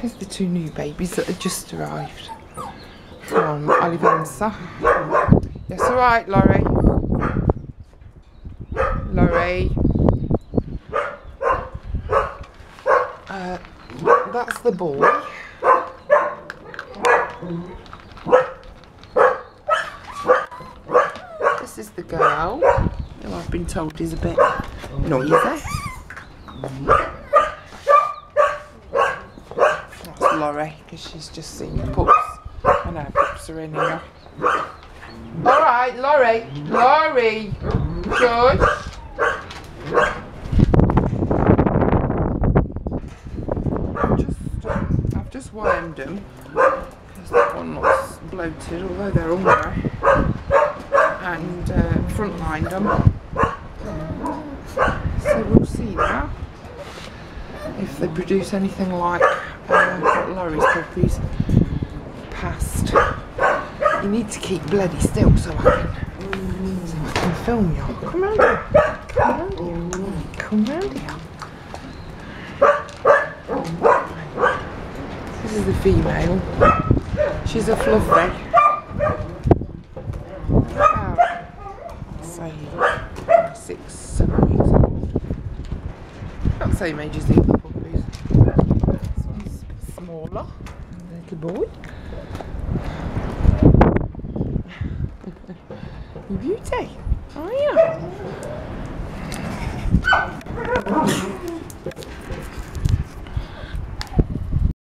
Here's the two new babies that have just arrived from Olivenza. Yes, all right, Laurie. Laurie. Uh, that's the boy. This is the girl, who I've been told is a bit noisy. That's Laurie, because she's just seen the pups, and her pups are in here. All right, Laurie, Laurie, George. Just, um, I've just wormed them because that one looks bloated, although they're hungry, and uh, front lined them. So we'll see now if they produce anything like uh, what Laurie's passed. You need to keep bloody still so I can so I can film you. Come round here. Come round here. Come round here. This is the female. She's a fluffy. About, six, seven weeks old. Same age as the other puppies. This one's a Little boy. You beauty, are you?